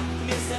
mesa